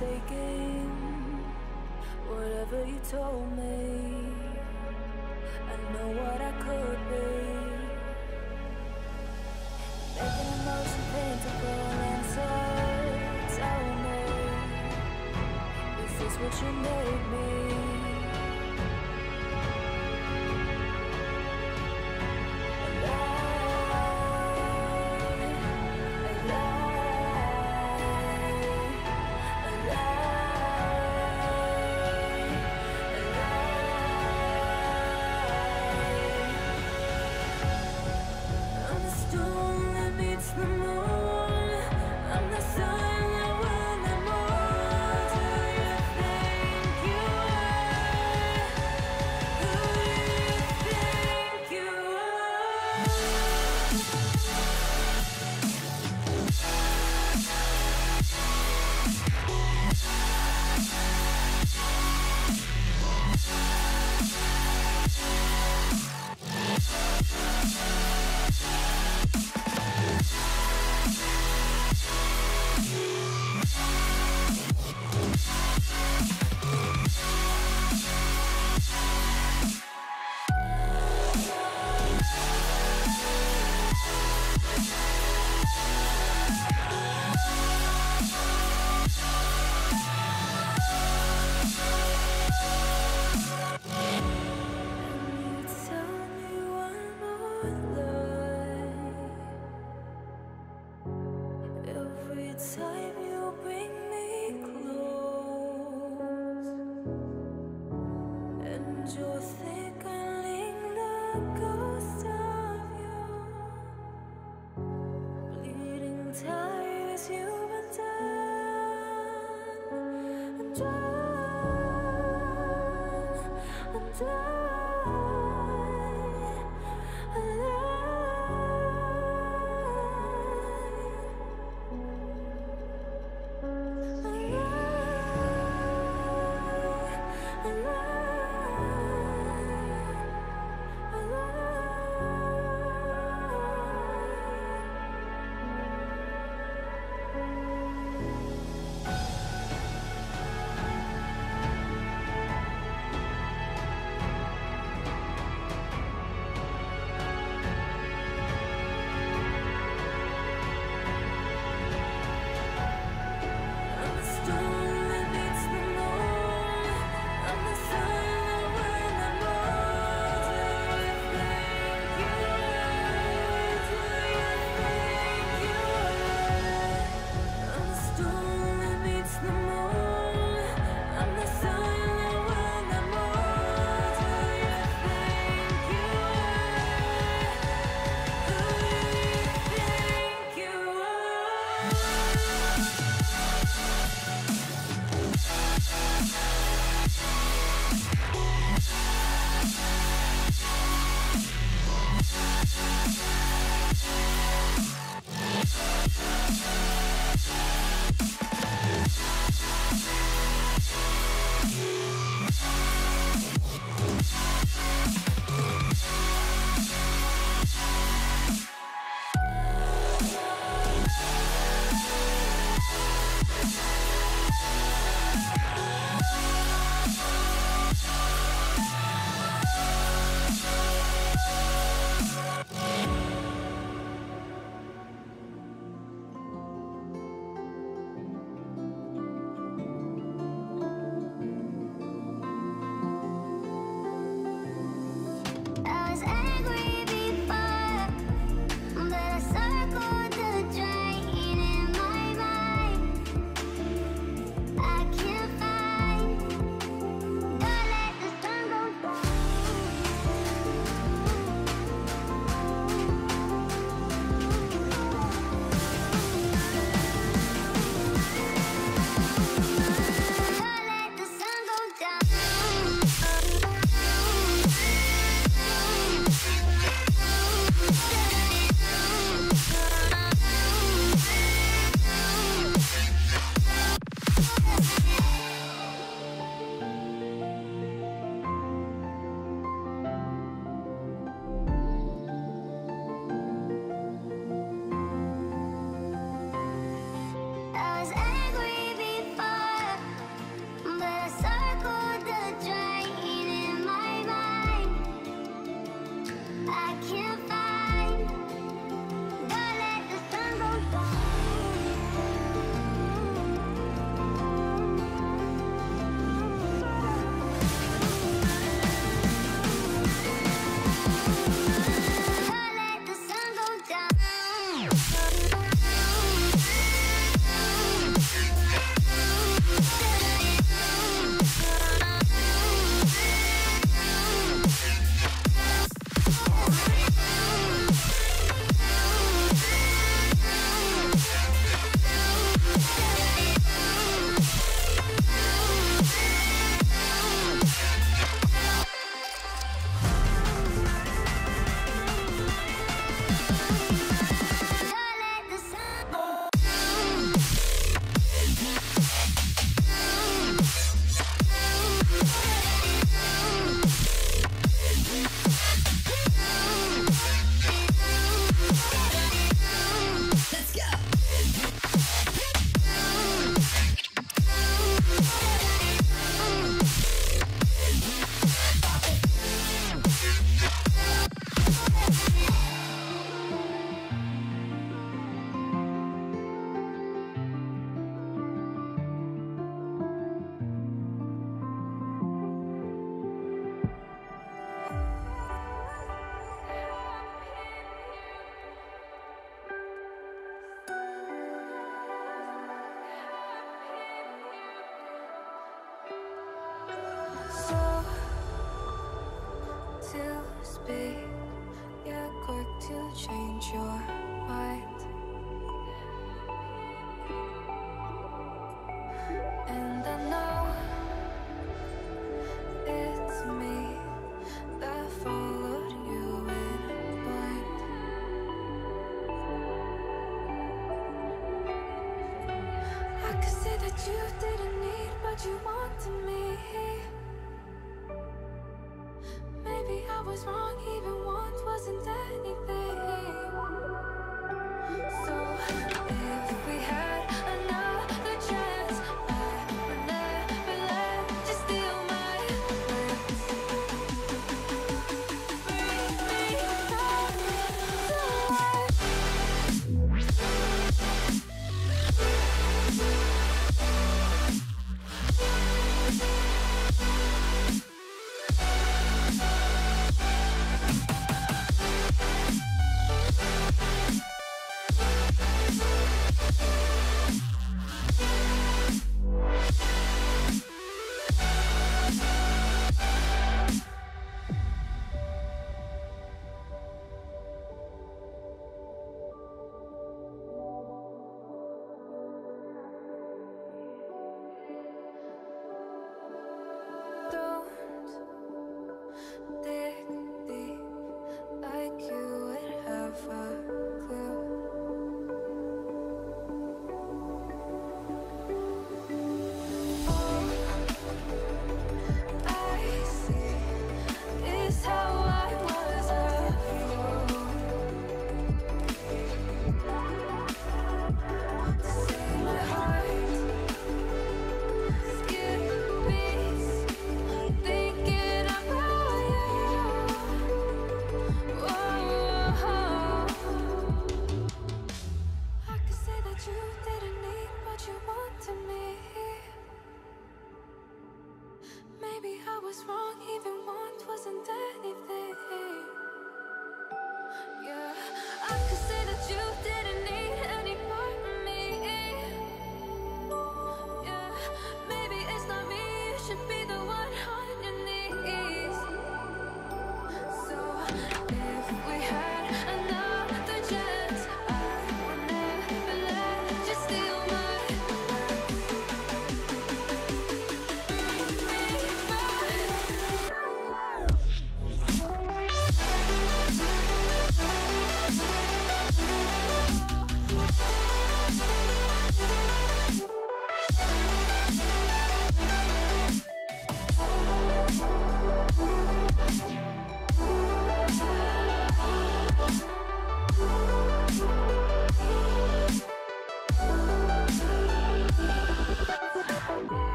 forsaken. Whatever you told me. change your mind.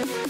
Bye.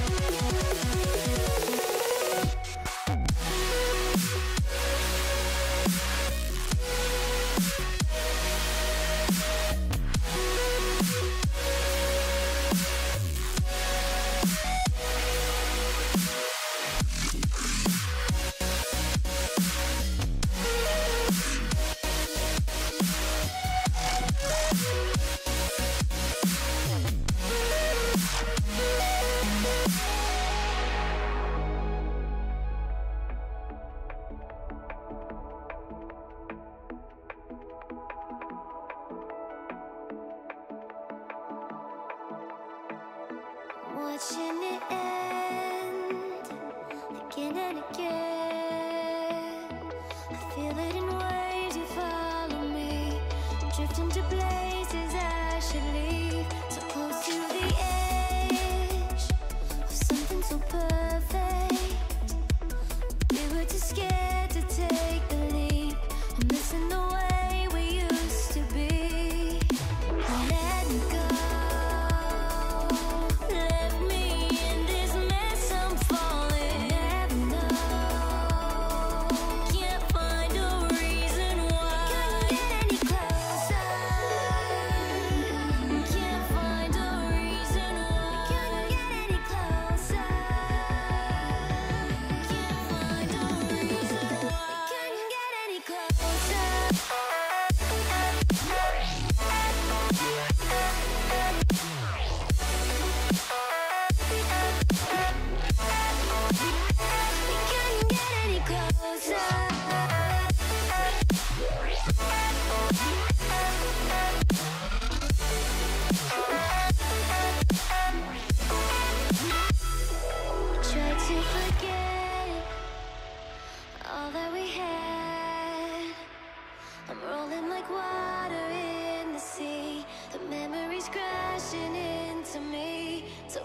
Drift into places I should leave So close to the edge.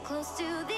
close to the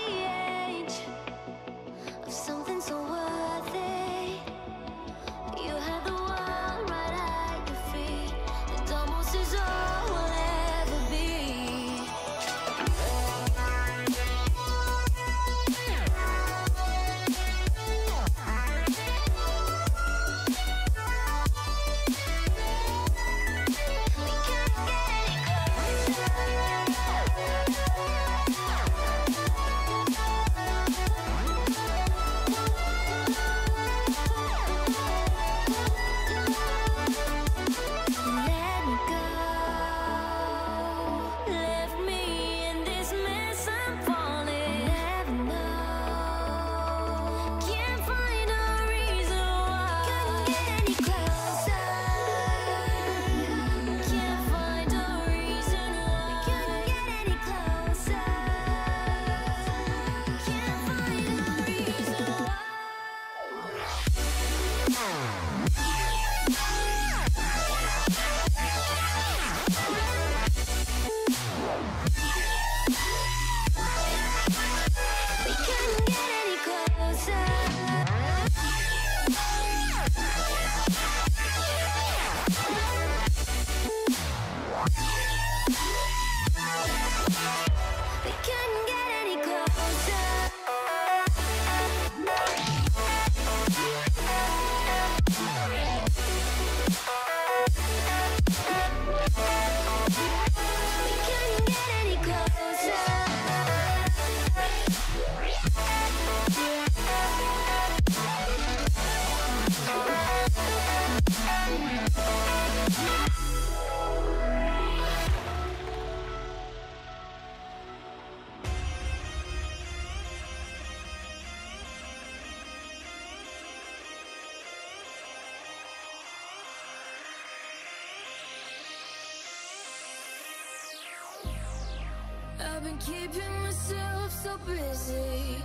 keeping myself so busy.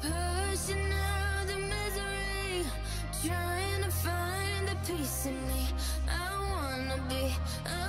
Pushing out the misery. Trying to find the peace in me. I wanna be I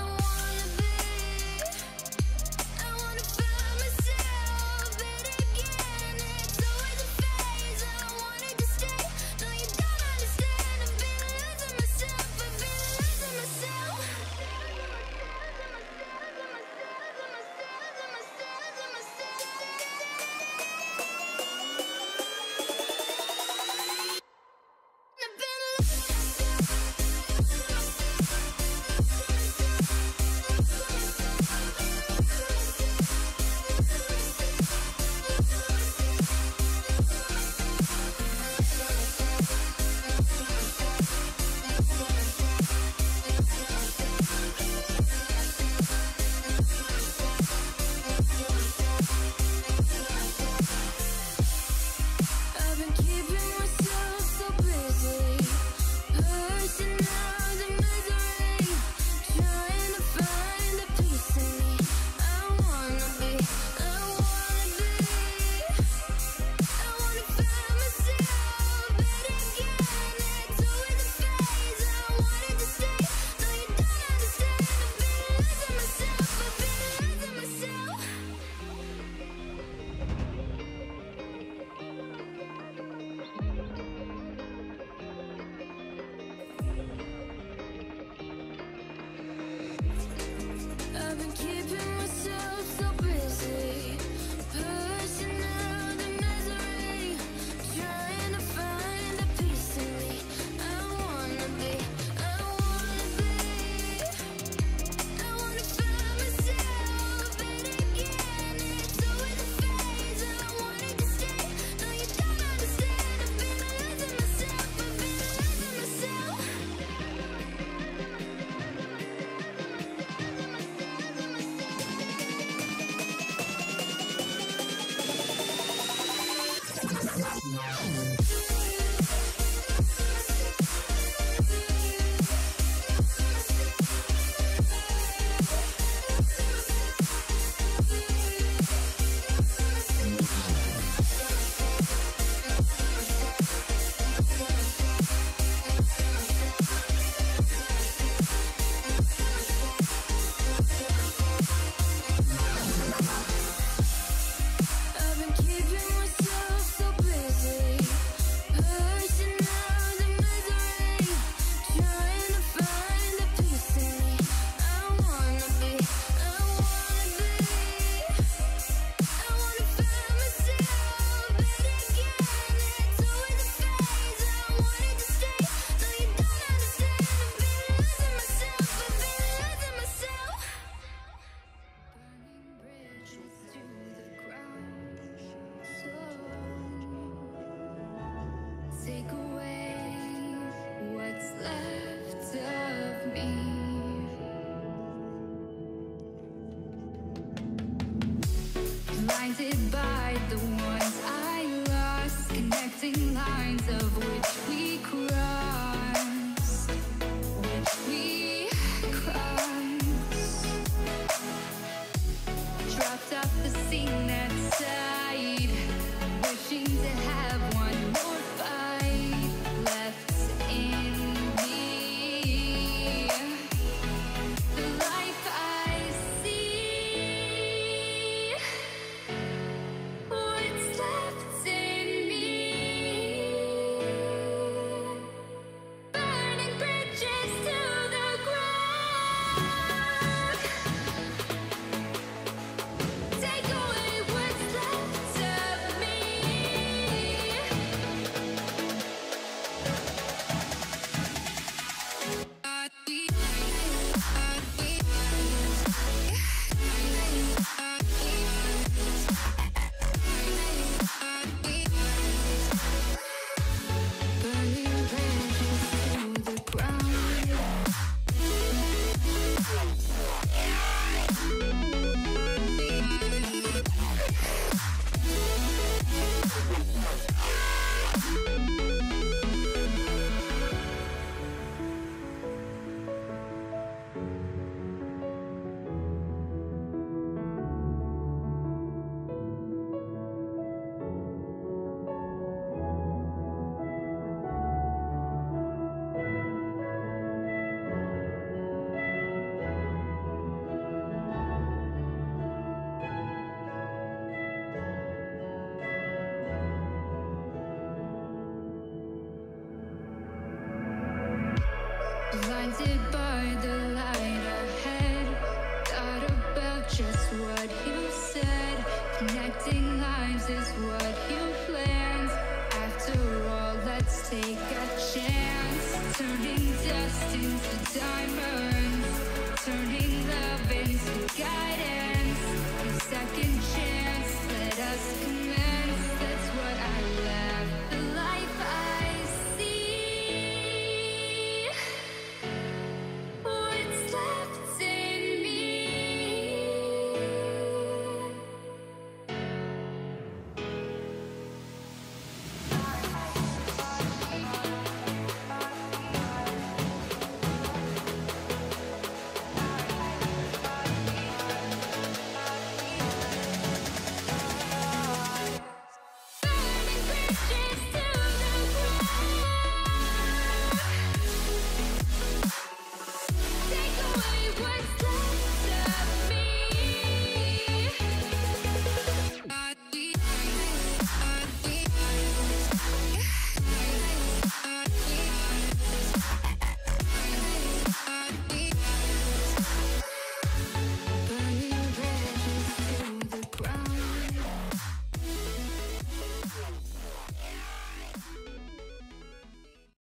green light.